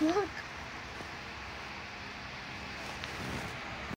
Look.